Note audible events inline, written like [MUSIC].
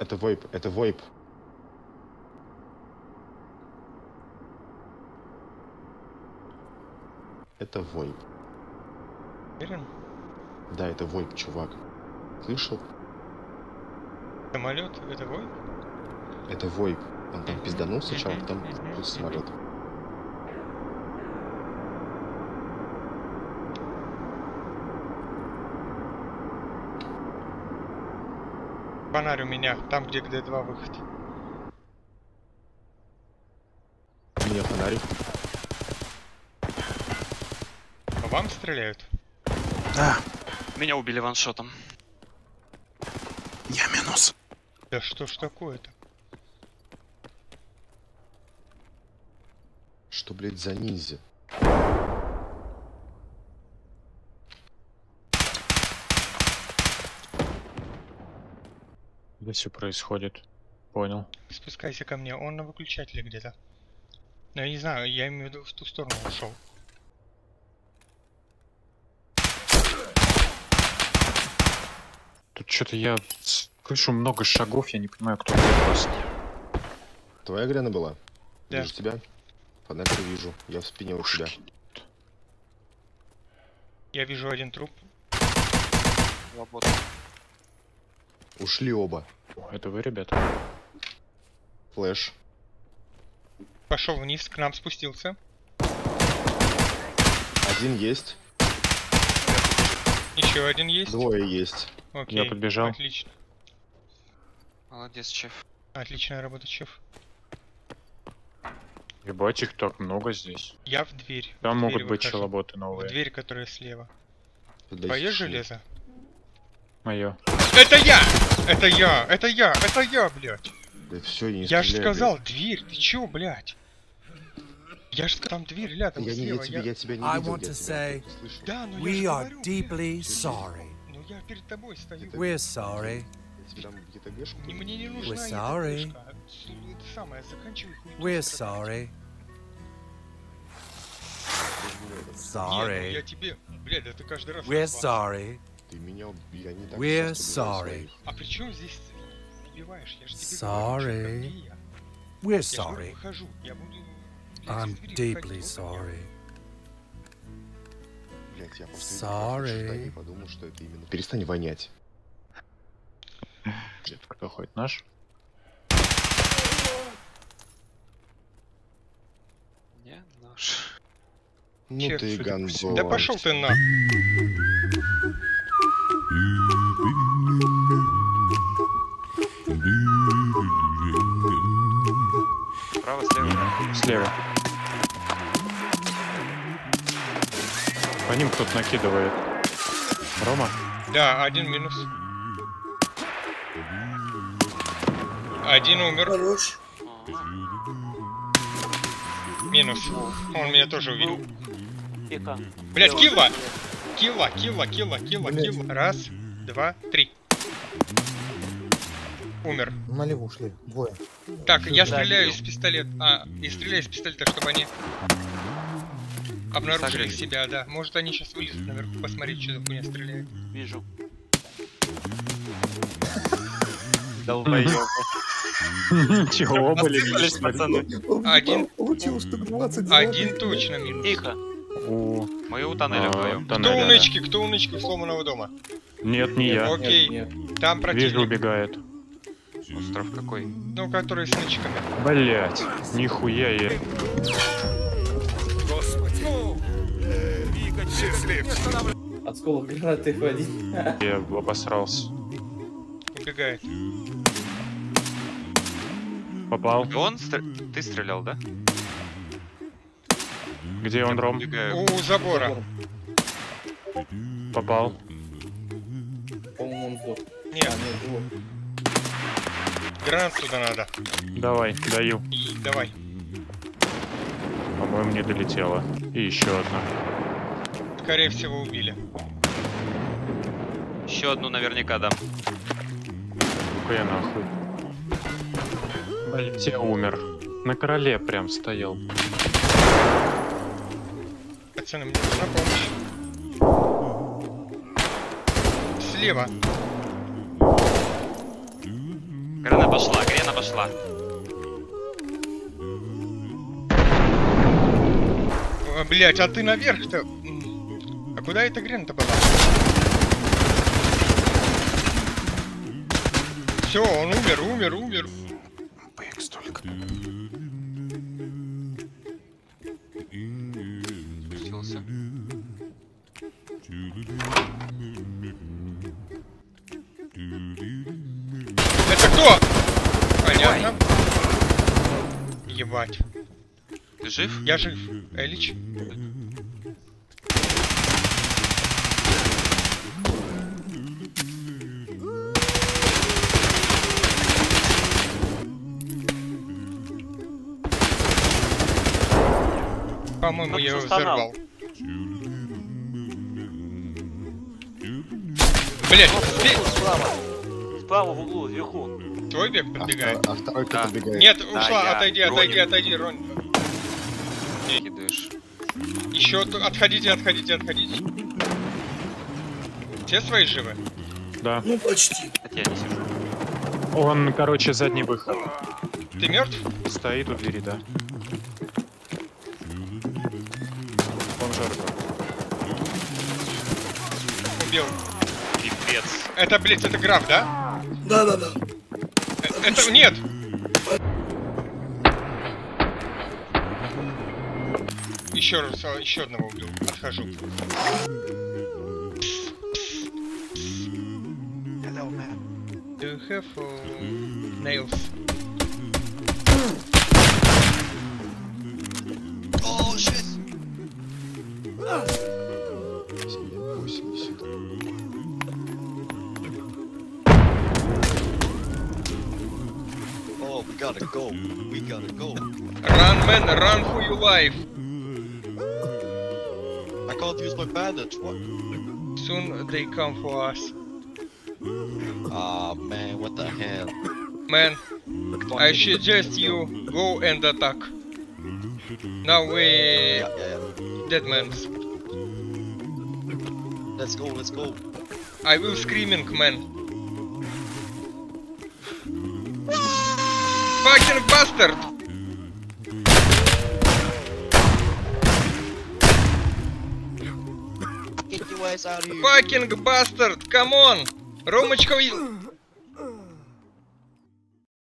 Это вейп, это вейп. Это вейп. Уверен? Да, это вейп, чувак. Слышал? Самолет, это вой? Это вейп. Он там пизданул сначала, потом [LAUGHS] мгм. самолет. Фонарь у меня, там где ГД-2 выход. У меня фонарик. По вам стреляют? Да, Меня убили ваншотом. я минус. Да что ж такое-то? Что, блядь, за ниндзя? Здесь все происходит. Понял. Спускайся ко мне, он на выключателе где-то. Ну, я не знаю, я имею в виду в ту сторону ушел. Тут что-то я слышу много шагов, я не понимаю, кто где просто. Твоя грена была? Да. Вижу тебя. Фонарик вижу. Я в спине у тебя. Я вижу один труп. Свобода. Ушли оба. Это вы, ребята? Флэш. Пошел вниз, к нам спустился. Один есть. Еще один есть. Двое есть. Окей. подбежал. Отлично. Молодец, чеф. Отличная работа, чеф. Ебать, их так много здесь. Я в дверь. Там в могут дверь быть выхожу. челоботы В новые. дверь, которая слева. Твое шли. железо? Мое. Это я! Это я! Это я! Это я, блядь! Да все, я не Я же сказал, дверь, ты чё, блядь? Я же сказал, там дверь рядом, блядь. Я, не, я, слева. тебя, я- я тебя не I видел, want я to say-. Да, ну я We же are говорю, deeply блядь. sorry. Ну я перед тобой стою. We're sorry. Я. Не- Мне не нужна We're sorry. С- Это самое, заканчивай хуйню. We're страдать. sorry. Нет, ну Sorry. я тебе, блядь, да ты каждый раз We're sorry. Ты меня убил, я не так We're sorry. А при чем здесь убиваешь? Я же тебе Sorry. говорю, я. We're Я sorry. выхожу, я буду... блядь, I'm deeply sorry. Блядь, я просто Sorry. и подумал, что это именно... Перестань вонять. Это кто хоть наш? Не наш. Ну Черт, ты гандон. Да пошел ты на. Слева. По ним кто-то накидывает. Рома? Да, один минус. Один умер. Ага. Минус. Он меня тоже увидел. Блять, килла! Килла, килла, килла, килла, килла. Раз, два, три. Умер. Налево ушли, двое. Так, я Да, стреляю из пистолета. А, и стреляю из пистолета, чтобы они обнаружили Согрели. себя, да. Может они сейчас вылезут наверху, посмотреть, что за хуйня стреляет. Вижу. [LAUGHS] Долбоёбы. Чего были? Посыпались, пацаны. Один, Получил штук 20 один точно минус. Тихо. У... Мы у тоннеля а, вдвоем. Кто тоннеля. у нычки, кто у нычки у сломанного дома? Нет, не я. Окей, там Вижу, противник, убегает. Остров какой? ну, который с нычками. Блять, нихуя я. Осколок гранаты F1. Я обосрался. Убегает. Попал. И Он? стр- Ты стрелял, да? Где он, Ром? Убегаю. У забора. Попал. По-моему, он сдох. Нет, А, нет, гранат туда надо. Давай, даю. И давай. По-моему, не долетело. И еще одна. Скорее всего, убили. Еще одну наверняка дам. Ну-ка я нахуй. Блять, я умер. На короле прям стоял. Пацаны, мне нужна помощь. Слева. Пошла, Грена пошла. Блять, а ты наверх-то... А куда эта грена-то была? Все, он умер, умер, умер. Бэкс только. Спустился. Это кто? Понятно. Ебать. Ты жив? Я жив. Элич. По-моему, я его взорвал. Блять, Справа. Справа в углу, вверху. Твой бег А, подбегает. втор- а второй Да. подбегает? Нет, Да, ушла, я. отойди, отойди, Ронин. отойди, Рон. Кидаешь. Еще отходите, отходите, отходите. Все свои живы? Да. Ну, почти. Хотя я не сижу. Он, короче, задний выход. Ты мертв? Стоит у двери, да. Он жертва. Убил. Пипец. Это, блядь, это граф, да? Да-да-да. Э, Это, нет! Еще раз, еще одного убил. Отхожу. Do you have uh, nails? Gotta go. We gotta go. Run, man, run for your life. I can't use my bandage. What? Soon they come for us. Ah, man, what the hell? Man, I suggest you go and attack. Now we Yeah, yeah, yeah. dead man's. Let's go, let's go. I will screaming, man. Fucking bastard! Here. Fucking bastard! Come on! Ромочка,